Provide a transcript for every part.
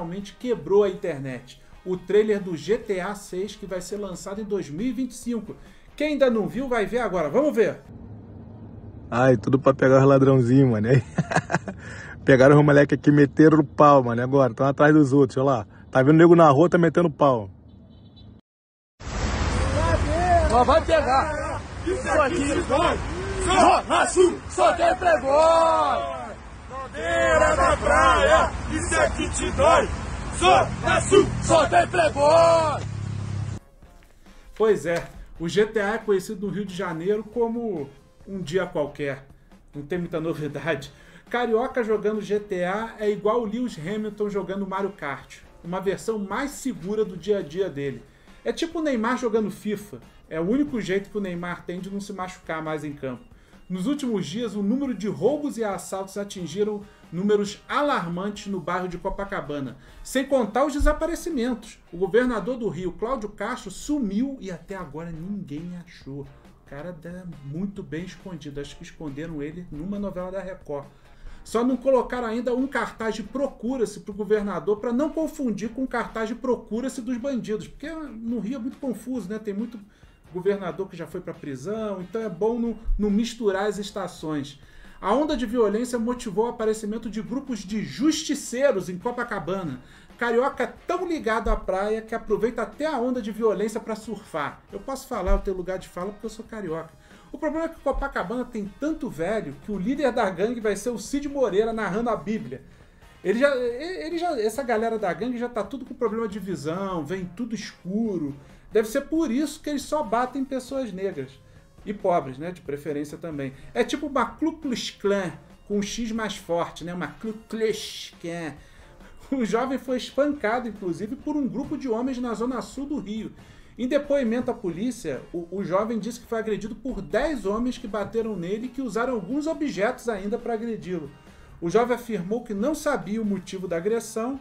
literalmente quebrou a internet. O trailer do GTA 6 que vai ser lançado em 2025. Quem ainda não viu vai ver agora. Vamos ver. Ai, tudo pra pegar os ladrãozinhos, mano. Pegaram os moleques aqui, meteram o pau, mano. Agora, estão atrás dos outros, olha lá. Tá vendo o nego na rua, tá metendo pau. Só vai pegar. Isso aqui. Só sul, só tem. Bandeira da praia, isso aqui te dói. Na sul, só tem playboy. Pois é, o GTA é conhecido no Rio de Janeiro como um dia qualquer. Não tem muita novidade. Carioca jogando GTA é igual o Lewis Hamilton jogando Mario Kart. Uma versão mais segura do dia a dia dele. É tipo o Neymar jogando FIFA. É o único jeito que o Neymar tem de não se machucar mais em campo. Nos últimos dias, o número de roubos e assaltos atingiram números alarmantes no bairro de Copacabana, sem contar os desaparecimentos. O governador do Rio, Cláudio Castro, sumiu e até agora ninguém achou. O cara é muito bem escondido. Acho que esconderam ele numa novela da Record. Só não colocaram ainda um cartaz de procura-se para o governador para não confundir com o cartaz de procura-se dos bandidos, porque no Rio é muito confuso, né? Tem muito governador que já foi para prisão, então é bom não, não misturar as estações. A onda de violência motivou o aparecimento de grupos de justiceiros em Copacabana. Carioca é tão ligado à praia que aproveita até a onda de violência para surfar. Eu posso falar, eu tenho lugar de fala porque eu sou carioca. O problema é que Copacabana tem tanto velho que o líder da gangue vai ser o Cid Moreira narrando a Bíblia. Ele já, ele já, essa galera da gangue já tá tudo com problema de visão, vem tudo escuro. Deve ser por isso que eles só batem pessoas negras. E pobres, né? De preferência também. É tipo uma Ku Klux Klan com um X mais forte, né? Uma Ku Klux Klan. O jovem foi espancado, inclusive, por um grupo de homens na zona sul do Rio. Em depoimento à polícia, o, o jovem disse que foi agredido por 10 homens que bateram nele e que usaram alguns objetos ainda para agredi-lo. O jovem afirmou que não sabia o motivo da agressão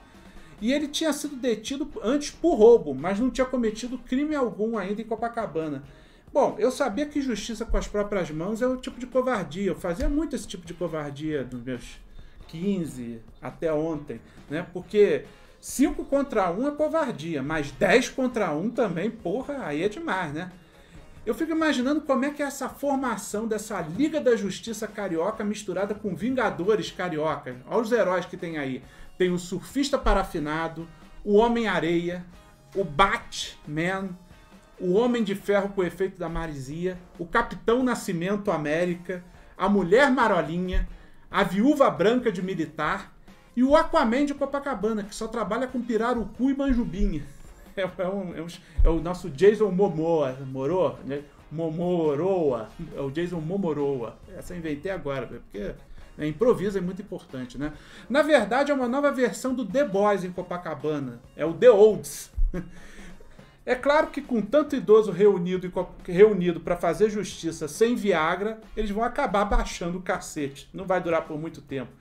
e ele tinha sido detido antes por roubo, mas não tinha cometido crime algum ainda em Copacabana. Bom, eu sabia que justiça com as próprias mãos é o tipo de covardia. Eu fazia muito esse tipo de covardia nos meus 15 até ontem, né? Porque 5 contra 1 é covardia, mas 10 contra 1 também, porra, aí é demais, né? Eu fico imaginando como é que é essa formação dessa Liga da Justiça Carioca misturada com Vingadores Carioca. Olha os heróis que tem aí. Tem o Surfista Parafinado, o Homem-Areia, o Batman, o Homem de Ferro com o efeito da Marizia, o Capitão Nascimento América, a Mulher Marolinha, a Viúva Branca de Militar e o Aquaman de Copacabana, que só trabalha com pirarucu e manjubinha. É, é, um, é, um, é o nosso Jason Momoa, Moro, né? Momoroa, é o Jason Momoroa. Essa eu inventei agora, porque né, improviso é muito importante, né? Na verdade, é uma nova versão do The Boys em Copacabana. É o The Olds. É claro que com tanto idoso reunido, reunido para fazer justiça sem Viagra, eles vão acabar baixando o cacete. Não vai durar por muito tempo.